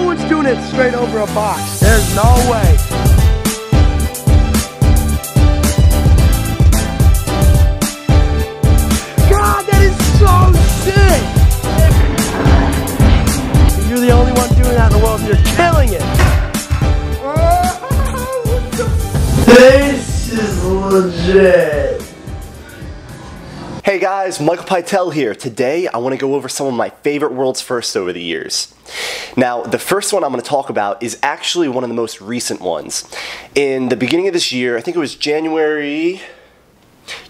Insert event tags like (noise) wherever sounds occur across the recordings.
No one's doing it straight over a box. There's no way. God, that is so sick! You're the only one doing that in the world and you're killing it. (laughs) Oh, this is legit. Hey guys, Michael Pytel here. Today I want to go over some of my favorite world's firsts over the years. Now, the first one I'm going to talk about is actually one of the most recent ones. In the beginning of this year, I think it was January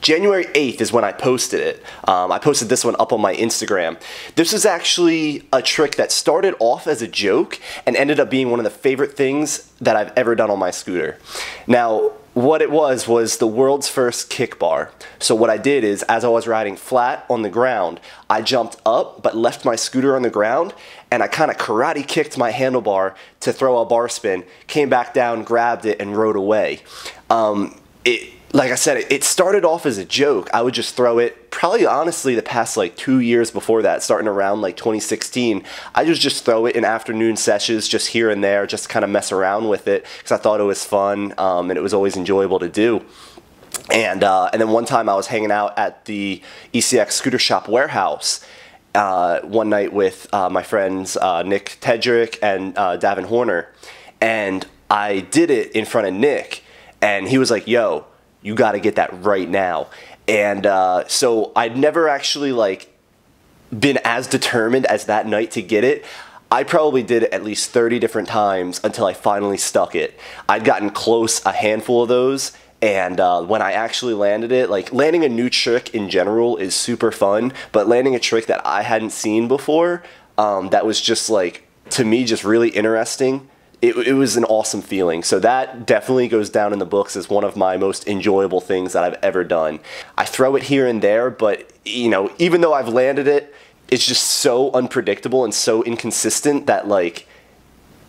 January 8th is when I posted it. Um, I posted this one up on my Instagram. This is actually a trick that started off as a joke and ended up being one of the favorite things that I've ever done on my scooter. Now, what it was was the world's first kick bar. So what I did is as I was riding flat on the ground, I jumped up but left my scooter on the ground and I kind of karate kicked my handlebar to throw a bar spin, came back down, grabbed it and rode away. Um, it like I said, it started off as a joke. I would just throw it, probably honestly, the past like two years before that, starting around like 2016, I just just throw it in afternoon sessions, just here and there, just kind of mess around with it because I thought it was fun um, and it was always enjoyable to do. And, uh, and then one time I was hanging out at the ECX Scooter Shop warehouse uh, one night with uh, my friends uh, Nick Tedrick and uh, Davin Horner. And I did it in front of Nick. And he was like, yo, you got to get that right now. And uh, so I'd never actually like been as determined as that night to get it. I probably did it at least 30 different times until I finally stuck it. I'd gotten close a handful of those and uh, when I actually landed it, like landing a new trick in general is super fun, but landing a trick that I hadn't seen before, um, that was just like, to me, just really interesting it, it, was an awesome feeling. So that definitely goes down in the books as one of my most enjoyable things that I've ever done. I throw it here and there, but you know, even though I've landed it, it's just so unpredictable and so inconsistent that like,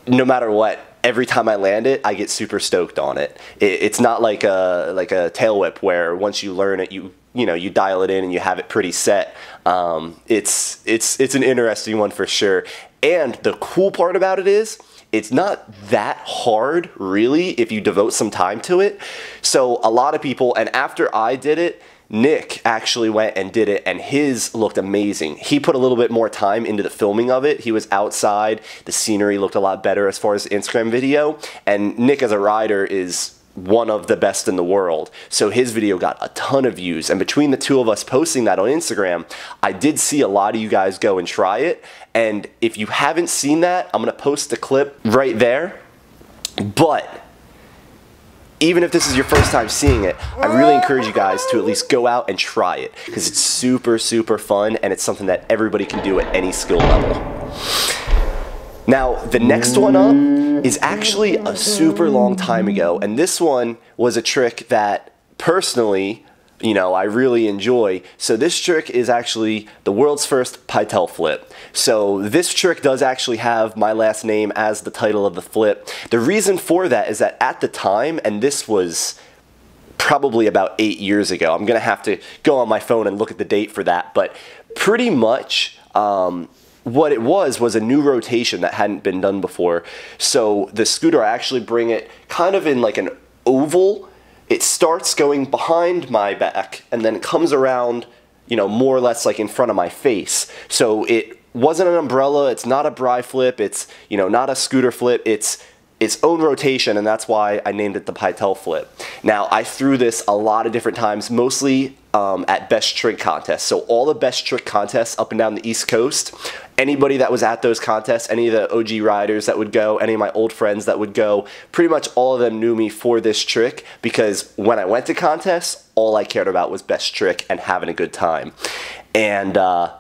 no matter what, every time I land it, I get super stoked on it. it it's not like a like a tail whip where once you learn it, you you know you dial it in and you have it pretty set. Um, it's it's it's an interesting one for sure. And the cool part about it is it's not that hard really if you devote some time to it. So a lot of people, and after I did it, Nick actually went and did it, and his looked amazing. He put a little bit more time into the filming of it. He was outside. The scenery looked a lot better as far as Instagram video. And Nick, as a rider, is one of the best in the world. So his video got a ton of views. And between the two of us posting that on Instagram, I did see a lot of you guys go and try it. And if you haven't seen that, I'm to post a clip right there. But even if this is your first time seeing it, I really encourage you guys to at least go out and try it because it's super, super fun and it's something that everybody can do at any skill level. Now, the next one up is actually a super long time ago, and this one was a trick that personally, you know, I really enjoy. So this trick is actually the world's first Pytel flip. So this trick does actually have my last name as the title of the flip. The reason for that is that at the time, and this was probably about eight years ago, I'm gonna have to go on my phone and look at the date for that, but pretty much um, what it was was a new rotation that hadn't been done before. So the scooter, I actually bring it kind of in like an oval. It starts going behind my back and then it comes around, you know, more or less like in front of my face. So it wasn't an umbrella, it's not a bri flip, it's, you know, not a scooter flip, it's its own rotation, and that's why I named it the Pytel flip. Now, I threw this a lot of different times, mostly um, at best trick contests. So all the best trick contests up and down the East Coast, anybody that was at those contests, any of the OG riders that would go, any of my old friends that would go, pretty much all of them knew me for this trick because when I went to contests, all I cared about was best trick and having a good time. And uh,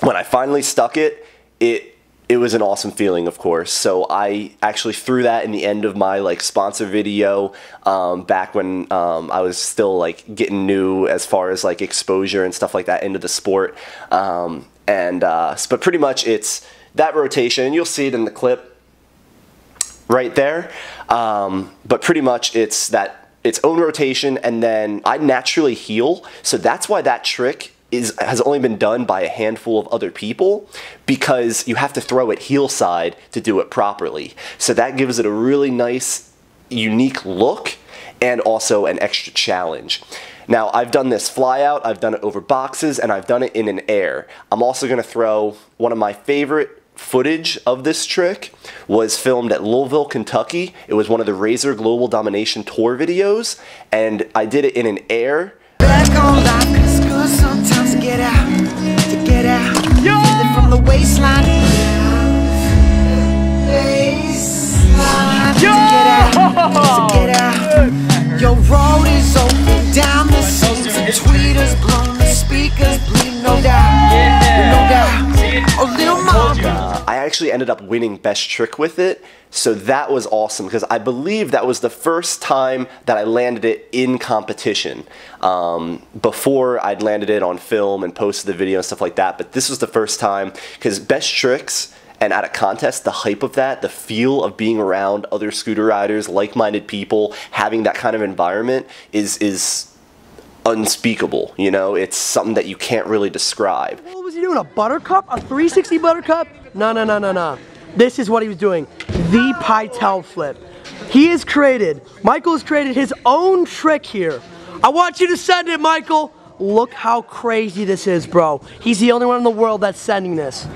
when I finally stuck it, it it was an awesome feeling, of course. So I actually threw that in the end of my like sponsor video um, back when um, I was still like getting new as far as like exposure and stuff like that into the sport. Um, and uh, but pretty much it's that rotation, and you'll see it in the clip right there. Um, but pretty much it's that its own rotation, and then I naturally heal. so that's why that trick is has only been done by a handful of other people because you have to throw it heel side to do it properly. So that gives it a really nice, unique look and also an extra challenge. Now, I've done this fly out, I've done it over boxes, and I've done it in an air. I'm also gonna throw one of my favorite footage of this trick was filmed at Louisville, Kentucky. It was one of the Razor Global Domination Tour videos, and I did it in an air. Get out, to get out. It from the waistline. Actually ended up winning best trick with it, so that was awesome because I believe that was the first time that I landed it in competition. Um, before I'd landed it on film and posted the video and stuff like that, but this was the first time because best tricks and at a contest, the hype of that, the feel of being around other scooter riders, like-minded people, having that kind of environment is is unspeakable. You know, it's something that you can't really describe. What was he doing? A buttercup? A 360 buttercup? No, no, no, no, no. This is what he was doing. The Pytel flip. He has created, Michael has created his own trick here. I want you to send it, Michael. Look how crazy this is, bro. He's the only one in the world that's sending this. (laughs)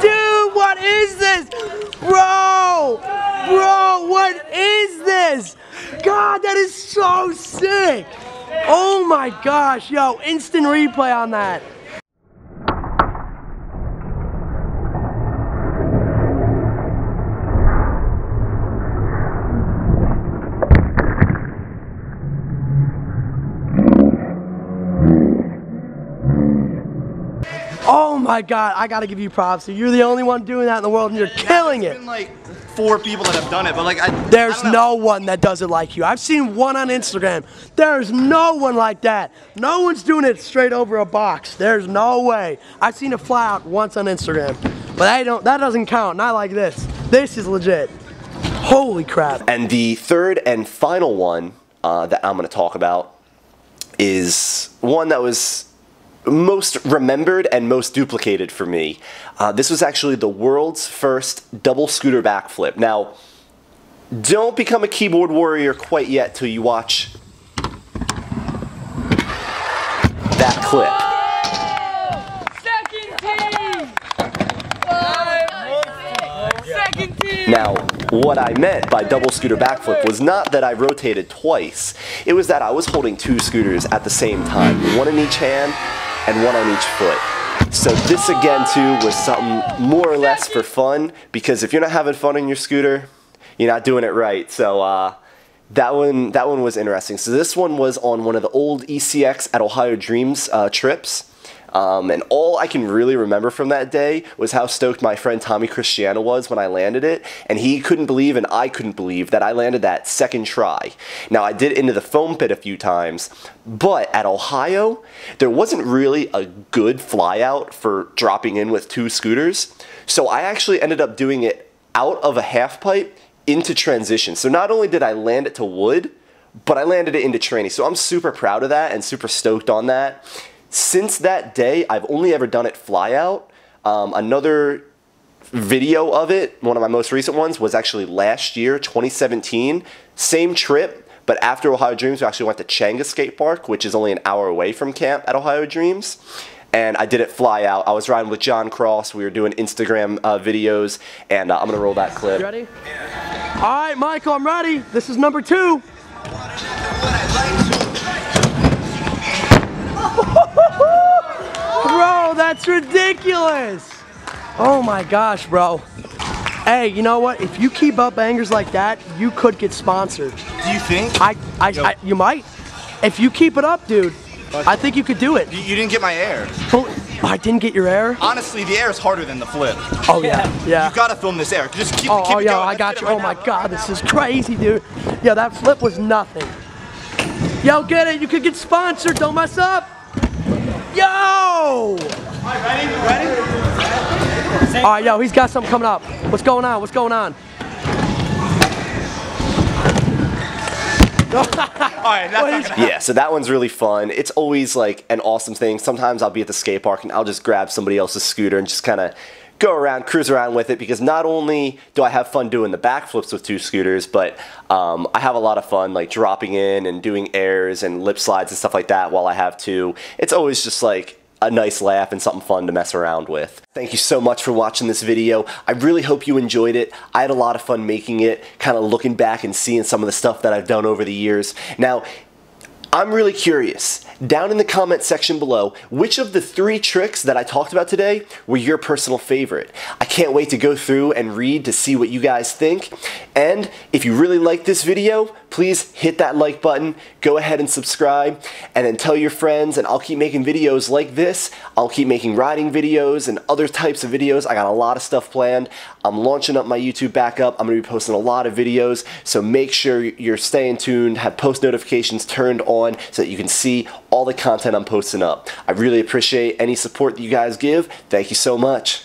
Dude, what is this? Bro! Bro, what is this? God, that is so sick! Oh my gosh, yo, instant replay on that. Oh my god, I gotta give you props. You're the only one doing that in the world and you're killing it. been like four people that have done it, but like I. There's I don't know. no one that does it like you. I've seen one on Instagram. There's no one like that. No one's doing it straight over a box. There's no way. I've seen it fly out once on Instagram. But I don't that doesn't count. Not like this. This is legit. Holy crap. And the third and final one uh, that I'm going to talk about is one that was most remembered and most duplicated for me. Uh, this was actually the world's first double scooter backflip. Now, don't become a keyboard warrior quite yet till you watch that clip. Second team! Now, what I meant by double scooter backflip was not that I rotated twice. It was that I was holding two scooters at the same time, one in each hand and one on each foot. So this again too was something more or less for fun because if you're not having fun on your scooter, you're not doing it right. So uh, that one that one was interesting. So this one was on one of the old ECX at Ohio Dreams uh, trips. Um, and all I can really remember from that day was how stoked my friend Tommy Cristiano was when I landed it. And he couldn't believe, and I couldn't believe, that I landed that second try. Now, I did into the foam pit a few times, but at Ohio, there wasn't really a good flyout for dropping in with two scooters. So I actually ended up doing it out of a half pipe into transition. So not only did I land it to wood, but I landed it into tranny. So I'm super proud of that and super stoked on that. Since that day, I've only ever done it fly out. Um, another video of it, one of my most recent ones, was actually last year, 2017. Same trip, but after Ohio Dreams, we actually went to Changa Skate Park, which is only an hour away from camp at Ohio Dreams. And I did it fly out. I was riding with John Cross. We were doing Instagram uh, videos, and uh, I'm gonna roll that clip. You ready? All right, Michael, I'm ready. This is number two. That's ridiculous. Oh my gosh, bro. Hey, you know what? If you keep up bangers like that, you could get sponsored. Do you think? I, I, I you might. If you keep it up, dude, I think you could do it. You, you didn't get my air. Holy- I didn't get your air. Honestly, the air is harder than the flip. Oh yeah, yeah. You gotta film this air. Just keep, Oh, keep oh it yeah, going. I got you. it Oh right my now. god, this is crazy, dude. Yeah, that flip was nothing. Yo, get it. You could get sponsored. Don't mess up. Yo! Ready? Ready? All right, yo, he's got something coming up. What's going on? What's going on? All right, that's Yeah, so that one's really fun. It's always like an awesome thing. Sometimes I'll be at the skate park and I'll just grab somebody else's scooter and just kind of go around, cruise around with it because not only do I have fun doing the backflips with two scooters, but um, I have a lot of fun like dropping in and doing airs and lip slides and stuff like that while I have two. It's always just like a nice laugh and something fun to mess around with. Thank you so much for watching this video. I really hope you enjoyed it. I had a lot of fun making it, kind of looking back and seeing some of the stuff that I've done over the years. Now, I'm really curious, down in the comment section below, which of the three tricks that I talked about today were your personal favorite? I can't wait to go through and read to see what you guys think. And if you really like this video, please hit that like button, go ahead and subscribe, and then tell your friends, and I'll keep making videos like this. I'll keep making riding videos and other types of videos. I got a lot of stuff planned. I'm launching up my YouTube back up. I'm gonna be posting a lot of videos, so make sure you're staying tuned, have post notifications turned on so that you can see all the content I'm posting up. I really appreciate any support that you guys give. Thank you so much.